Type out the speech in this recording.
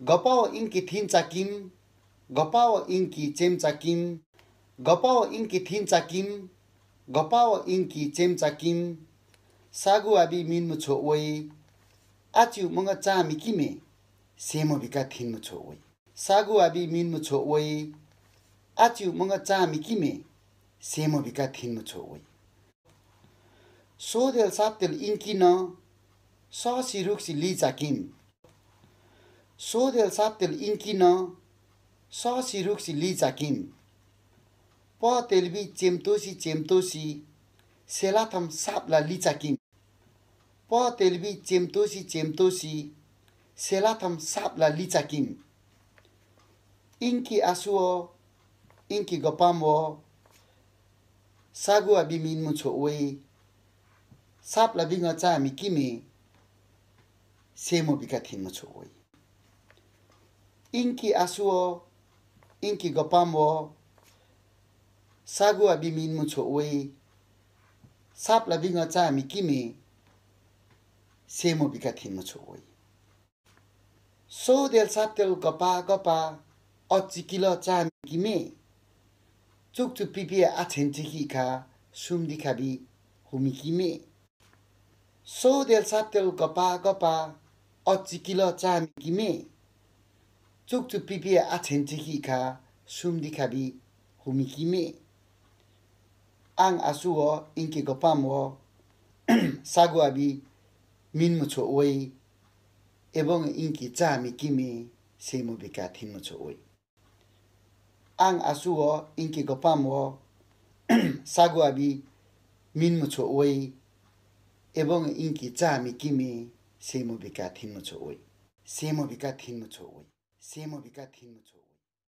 गपाओ इन्की थिन्चा चाकिम गपाओ इन्की चेम्चाकिम गपाओ इन्की थिन्चा चाकिम गपाओ इन्की चेम्चाकिम सागुआबी मिन्नु छो आच्यु मँग चामी किमे सेमो भिका थिन्नु छो सागुआबी मिन्नु छो आच्यु मगा चामी किमे सेमो भिका थिन्नु छो ओेल सातदेल इन्किन सहसी रुक्सी चाकिन सो देल इन्किन ससी रुक्सी लिचा किम प तेलबी चेम्तोसी चेम्तोसी। सेलाथम साप लाम प तेलबी चेम्तोसी चेम्तोसी। सेलाथम साप लाम इन्की आसु इन्की गपाम्ब सागुवा बिमिन मु हामी किमे? सेमो बिका थि छोई Inki asuo, inki gopambo sagua bimin mucho sap la binga cha mi kimi, semo bika bikatin mucho we So del sap del gopa gopa, ochi kilo cha mi kimi, tuk tu pipi atentiki ka, sum di sumdi kabi humikime. So del sap del gopa gopa, ochi kilo cha mi kimi, tsuk tsu pipi er achen tiki ka sumdi kabi humikimi. Ang asuo bi gopamo sagu abi minmu cho oi ebong inki cha mikimi in bika tinmu cho oi. Ang asuo inki gopamo sagu abi minmu cho oi ebong inki cha mikimi seimu bika tinmu cho oi. Seimu bika tinmu cho oi. सेमोभिका thing छौ